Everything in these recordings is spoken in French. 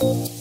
Thank you.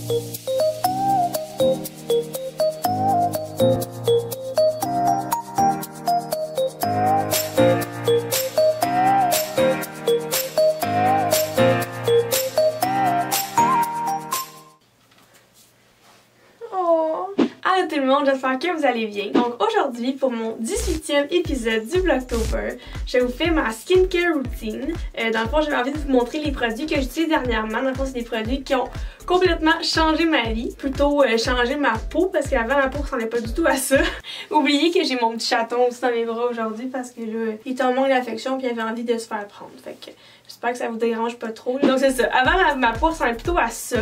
Tout le monde, j'espère que vous allez bien. Donc aujourd'hui, pour mon 18e épisode du Vlogtober, je vous fais ma skincare routine. Euh, dans le fond, j'avais envie de vous montrer les produits que j'utilise dernièrement. Dans le fond, c'est des produits qui ont complètement changé ma vie, plutôt euh, changé ma peau parce qu'avant ma peau ressemblait pas du tout à ça. Oubliez que j'ai mon petit chaton aussi dans mes bras aujourd'hui parce que là, il était en manque d'affection puis il avait envie de se faire prendre. Fait que j'espère que ça vous dérange pas trop. Donc c'est ça, avant ma, ma peau ressemblait plutôt à ça.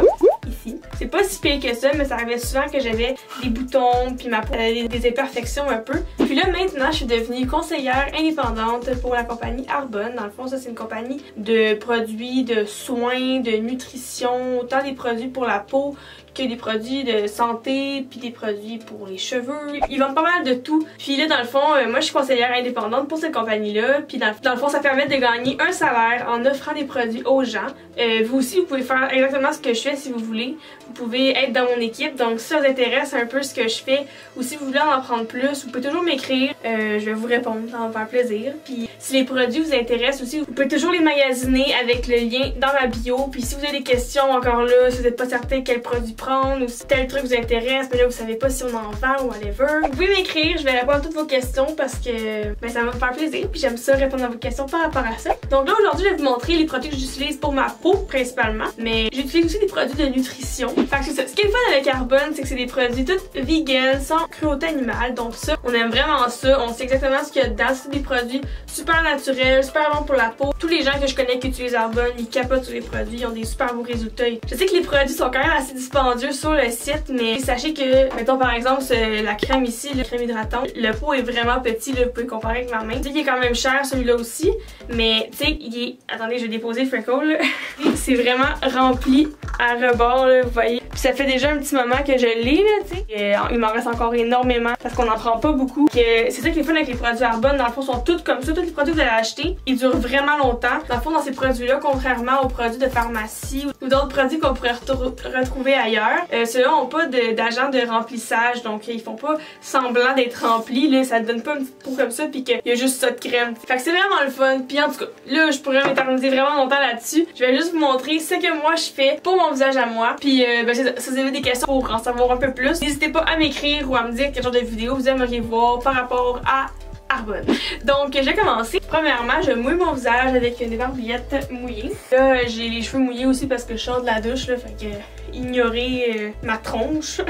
C'est pas si pire que ça, mais ça arrivait souvent que j'avais des boutons, puis ma avait des imperfections un peu. Puis là, maintenant, je suis devenue conseillère indépendante pour la compagnie Arbonne. Dans le fond, ça, c'est une compagnie de produits de soins, de nutrition, autant des produits pour la peau que des produits de santé, puis des produits pour les cheveux. Ils vendent pas mal de tout. Puis là, dans le fond, euh, moi, je suis conseillère indépendante pour cette compagnie-là. Puis dans, le fond, ça permet de gagner un salaire en offrant des produits aux gens. Euh, vous aussi, vous pouvez faire exactement ce que je fais si vous voulez. Vous pouvez être dans mon équipe. Donc, si ça vous intéresse un peu ce que je fais, ou si vous voulez en apprendre plus, vous pouvez toujours m'écrire. Euh, je vais vous répondre, ça va me faire plaisir. Puis si les produits vous intéressent aussi, vous pouvez toujours les magasiner avec le lien dans ma bio. Puis si vous avez des questions encore là, si vous n'êtes pas certain quel produit ou si tel truc vous intéresse, mais là vous savez pas si on en vend ou whatever. Vous pouvez m'écrire, je vais répondre à toutes vos questions parce que ben, ça va me faire plaisir puis j'aime ça répondre à vos questions par rapport à ça. Donc là aujourd'hui je vais vous montrer les produits que j'utilise pour ma peau principalement, mais j'utilise aussi des produits de nutrition. Fait que c'est ça. Ce qui est le fun avec Carbone, c'est que c'est des produits tout vegan, sans cruauté animale, donc ça, on aime vraiment ça, on sait exactement ce qu'il y a dedans, c'est des produits super naturels, super bons pour la peau. Tous les gens que je connais qui utilisent Carbone, ils capotent sur les produits, ils ont des super beaux résultats. Je sais que les produits sont quand même assez dispendieux le site, mais sachez que, mettons par exemple, la crème ici, la crème hydratante, le pot est vraiment petit, là, vous pouvez comparer avec ma main. Tu sais est quand même cher celui-là aussi, mais tu sais, il est... Attendez, je vais déposer Freckle, C'est vraiment rempli à rebord, là, vous voyez. Puis ça fait déjà un petit moment que je l'ai, là, tu sais. Il m'en reste encore énormément parce qu'on n'en prend pas beaucoup. C'est ça qui est fun avec les produits Arbonne, dans le fond, sont tous comme ça. Tous les produits que vous allez acheter, ils durent vraiment longtemps. Dans le fond, dans ces produits-là, contrairement aux produits de pharmacie ou d'autres produits qu'on pourrait retrouver ailleurs, euh, ceux-là n'ont pas d'agent de, remplissage, donc ils font pas semblant d'être remplis, là, ça te donne pas une petite peau comme ça, puis qu'il y a juste ça de crème. Fait c'est vraiment le fun, puis en tout cas, là, je pourrais m'éterniser vraiment longtemps là-dessus. Je vais juste vous montrer ce que moi je fais pour mon visage à moi, puis euh, ben, si vous avez des questions pour en savoir un peu plus, n'hésitez pas à m'écrire ou à me dire quel genre de vidéo vous aimeriez voir par rapport à Arbonne. Donc, je vais commencer. Premièrement, je mouille mon visage avec une barbillette mouillée. Là, j'ai les cheveux mouillés aussi parce que je sors de la douche, fait que ignorer euh, ma tronche.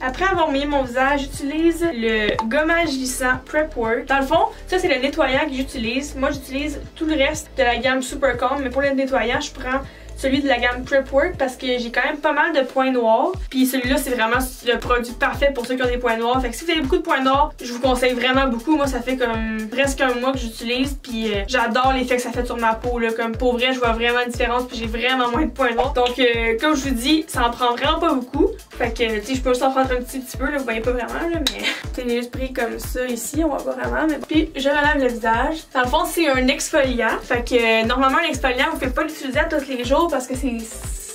Après avoir mouillé mon visage, j'utilise le gommage glissant Prep Work. Dans le fond, ça c'est le nettoyant que j'utilise. Moi j'utilise tout le reste de la gamme Super mais pour le nettoyant, je prends celui de la gamme Prep Work parce que j'ai quand même pas mal de points noirs. Puis celui-là, c'est vraiment le produit parfait pour ceux qui ont des points noirs. Fait que si vous avez beaucoup de points noirs, je vous conseille vraiment beaucoup. Moi, ça fait comme presque un mois que j'utilise. Puis euh, j'adore l'effet que ça fait sur ma peau. Comme pour vrai, je vois vraiment la différence. Puis j'ai vraiment moins de points noirs. Donc, euh, comme je vous dis, ça en prend vraiment pas beaucoup. Fait que, tu sais, je peux juste en prendre un petit, petit peu. Là. Vous voyez pas vraiment, là, mais c'est juste pris comme ça ici. On voit pas vraiment. Mais... Puis je relève le visage. Dans le fond, c'est un exfoliant. Fait que, euh, normalement, un exfoliant, vous pouvez pas l'utiliser à tous les jours parce que c'est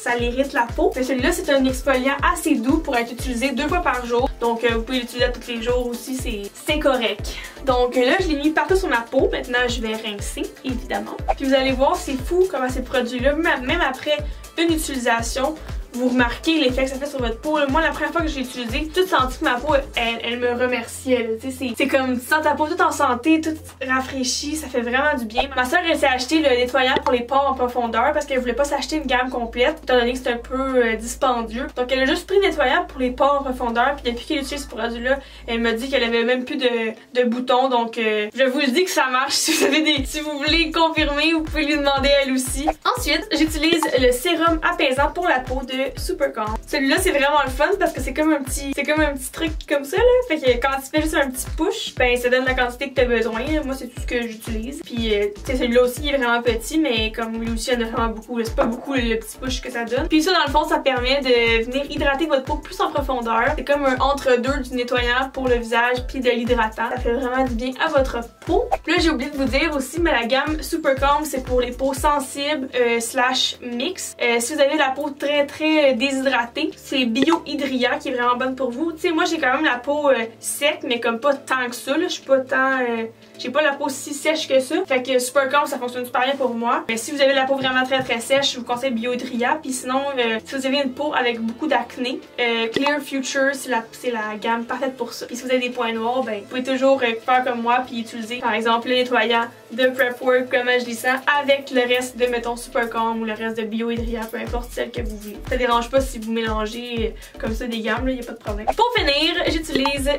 ça l'irrite la peau. Mais celui-là, c'est un exfoliant assez doux pour être utilisé deux fois par jour. Donc, euh, vous pouvez l'utiliser tous les jours aussi, c'est correct. Donc là, je l'ai mis partout sur ma peau. Maintenant, je vais rincer, évidemment. Puis vous allez voir, c'est fou comment ces produits-là, même après une utilisation, vous remarquez l'effet que ça fait sur votre peau. Moi, la première fois que j'ai utilisé, tout senti que ma peau, elle, me remerciait. C'est comme tu sens ta peau toute en santé, toute rafraîchie, ça fait vraiment du bien. Ma soeur, elle s'est acheté le nettoyant pour les pores en profondeur parce qu'elle voulait pas s'acheter une gamme complète, étant donné que c'est un peu euh, dispendieux. Donc, elle a juste pris le nettoyant pour les pores en profondeur, puis depuis qu'elle utilise ce produit-là, elle m'a dit qu'elle avait même plus de, de boutons. Donc, euh, je vous dis que ça marche. Si vous avez si vous voulez confirmer, vous pouvez lui demander elle aussi. Ensuite, j'utilise le sérum apaisant pour la peau de Super Calm. Celui-là, c'est vraiment le fun parce que c'est comme un petit c'est comme un petit truc comme ça, là. Fait que quand tu fais juste un petit push, ben ça donne la quantité que tu as besoin. Moi, c'est tout ce que j'utilise. Puis, euh, tu sais, celui-là aussi, il est vraiment petit, mais comme lui aussi, il y en a vraiment beaucoup. C'est pas beaucoup le petit push que ça donne. Puis ça, dans le fond, ça permet de venir hydrater votre peau plus en profondeur. C'est comme un entre-deux du nettoyant pour le visage puis de l'hydratant. Ça fait vraiment du bien à votre peau. Là, j'ai oublié de vous dire aussi, mais la gamme Super Calm, c'est pour les peaux sensibles euh, slash mix. Euh, si vous avez la peau très très déshydratée, c'est Bio Hydria qui est vraiment bonne pour vous. Tu sais, moi, j'ai quand même la peau euh, sec, mais comme pas tant que ça. Je suis pas tant j'ai pas la peau si sèche que ça. Fait que Super Calm, ça fonctionne super bien pour moi. Mais si vous avez la peau vraiment très très sèche, je vous conseille Biodria. Puis sinon, euh, si vous avez une peau avec beaucoup d'acné, euh, Clear Future, c'est la, gamme parfaite pour ça. Puis si vous avez des points noirs, ben, vous pouvez toujours euh, faire comme moi puis utiliser, par exemple, le nettoyant de Prep Work, comme je dis ça, avec le reste de, mettons, Super Calm ou le reste de Biohydria, peu importe celle que vous voulez. Dérange pas si vous mélangez comme ça des gammes, là, y a pas de problème. Pour finir, j'utilise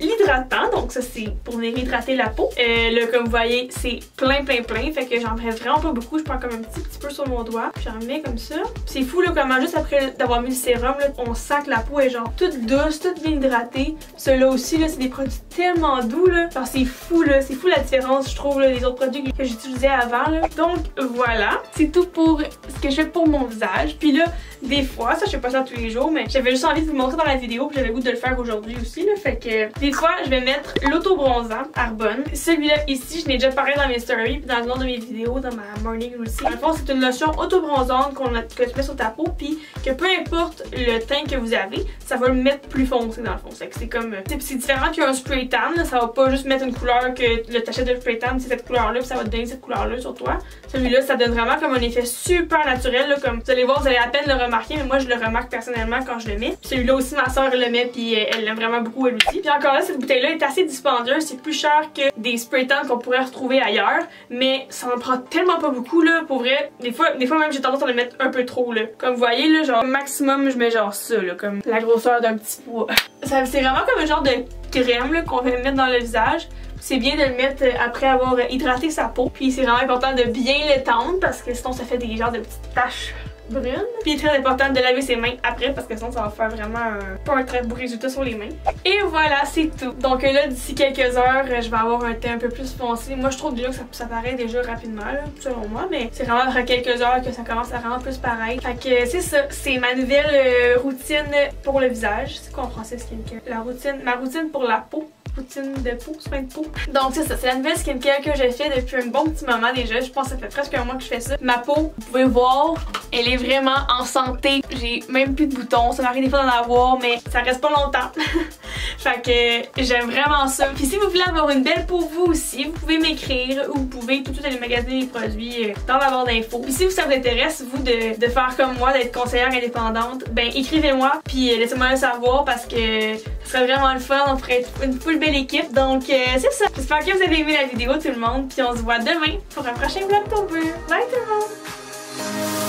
l'hydratant. Donc ça, c'est pour venir hydrater la peau. Euh, là, comme vous voyez, c'est plein, plein, plein. Fait que j'en mets vraiment pas beaucoup. Je prends comme un petit, petit peu sur mon doigt. J'en mets comme ça. C'est fou, là, comment juste après d'avoir mis le sérum, on sent que la peau est genre toute douce, toute bien hydratée. Ceux-là aussi, là, c'est des produits tellement doux, là. Genre, c'est fou, là. C'est fou la différence, je trouve, là, les autres produits que j'utilisais avant, là. Donc, voilà. C'est tout pour ce que je fais pour mon visage. Puis là, des fois, ça, je fais pas ça tous les jours, mais j'avais juste envie de vous montrer dans la vidéo. Puis j'avais goût de le faire aujourd'hui aussi, là. Fait que, des fois, je vais mettre l'auto-bronzant Arbonne. Celui-là, ici, je l'ai déjà parlé dans mes stories, puis dans le nom de mes vidéos, dans ma morning routine. En fond, c'est une lotion auto-bronzante qu'on que tu mets sur ta peau, puis que peu importe le teint que vous avez, ça va le mettre plus foncé dans le fond. C'est comme, c'est différent qu'un spray tan, ça va pas juste mettre une couleur que le tachet de spray tan, c'est cette couleur-là, puis ça va te donner cette couleur-là sur toi. Celui-là, ça donne vraiment comme un effet super naturel, comme vous allez voir, vous allez à peine le remarquer, mais moi je le remarque personnellement quand je le mets. Celui-là aussi, ma soeur le met, puis euh, elle l'aime vraiment beaucoup elle aussi. Puis encore là, cette bouteille-là est assez dispendieuse, c'est plus cher que des spray tan qu'on pourrait retrouver ailleurs, mais ça en prend tellement pas beaucoup là, pour vrai. Des fois, des fois même j'ai tendance à le mettre un peu trop là. Comme vous voyez là, genre maximum je mets genre ça là, comme la grosseur d'un petit poids. c'est vraiment comme un genre de crème qu'on va mettre dans le visage. C'est bien de le mettre après avoir hydraté sa peau. Puis c'est vraiment important de bien l'étendre parce que sinon ça fait des genres de petites taches brune. Puis très important de laver ses mains après parce que sinon ça va faire vraiment pas un très beau résultat sur les mains. Et voilà, c'est tout. Donc là, d'ici quelques heures, je vais avoir un teint un peu plus foncé. Moi, je trouve déjà que ça, ça paraît déjà rapidement, là, selon moi, mais c'est vraiment après quelques heures que ça commence à vraiment plus paraître. Fait que c'est ça, c'est ma nouvelle euh, routine pour le visage. C'est quoi en français skincare? La routine, ma routine pour la peau de peau, soin de peau. Donc c'est ça, c'est la nouvelle skincare que j'ai fait depuis un bon petit moment déjà. Je pense que ça fait presque un mois que je fais ça. Ma peau, vous pouvez voir, elle est vraiment en santé. J'ai même plus de boutons. Ça m'arrive des fois d'en avoir, mais ça reste pas longtemps. fait que j'aime vraiment ça. Puis si vous voulez avoir une belle peau vous aussi, vous pouvez m'écrire ou vous pouvez tout de suite aller magasiner les produits euh, dans la barre d'infos. Puis si ça vous intéresse, vous, de, de faire comme moi, d'être conseillère indépendante, ben écrivez-moi puis euh, laissez-moi le savoir parce que ce serait vraiment le fun, on ferait une poule belle équipe. Donc euh, c'est ça. J'espère que vous avez aimé la vidéo tout le monde. Puis on se voit demain pour un prochain vlog tombé. Bye tout le monde!